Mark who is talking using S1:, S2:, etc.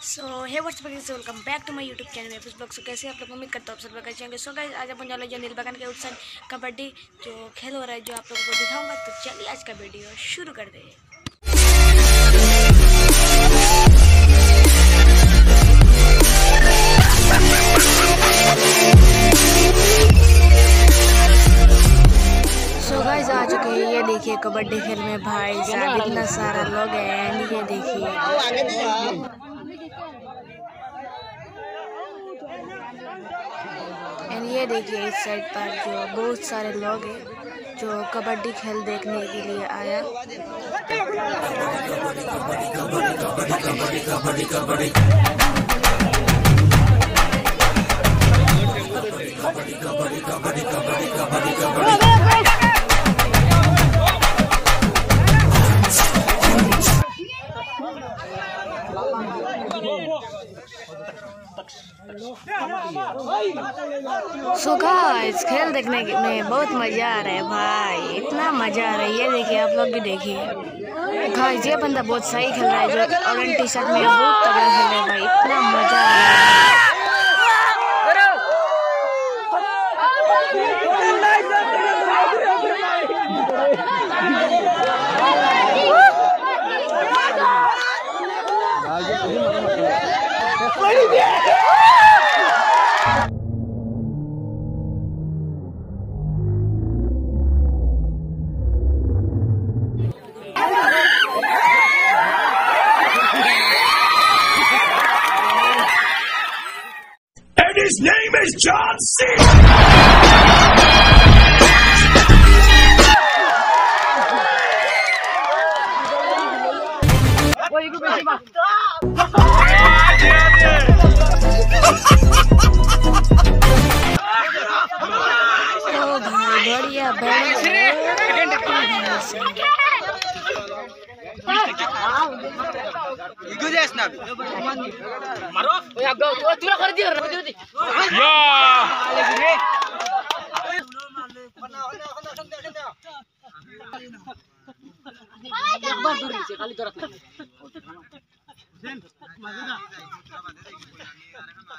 S1: सो hey what's से welcome back to my YouTube channel F S blog so कैसे आप लोग उम्मीद करता हूँ आप सब लोग अच्छे होंगे। सो गाइस आज अपन जाने जो नीलबगन के उत्सव कबड्डी, जो खेल हो रहा है, जो आप लोगों को दिखाऊँगा। तो चलिए आज का वीडियो शुरू कर दे देखिए कबड्डी खेल में भाई साहब, इतना सारा लोग है। ये देखिए। एंड ये देखिए इस साइड पर जो बहुत सारे लोग हैं जो कबड्डी खेल देखने के लिए आया खेल देखने में बहुत मज़ा आ रहा है भाई। इतना मज़ा आ रहा है। ये देखिए, आप लोग भी देखिए। गाइस ये बंदा बहुत सही खेल रहा है, जो ऑरेंज टी शर्ट में बहुत तगड़ा खेल रहा है भाई। इतना मज़ा आ रहा है।
S2: And his name is John C.
S1: बढ़िया
S3: kali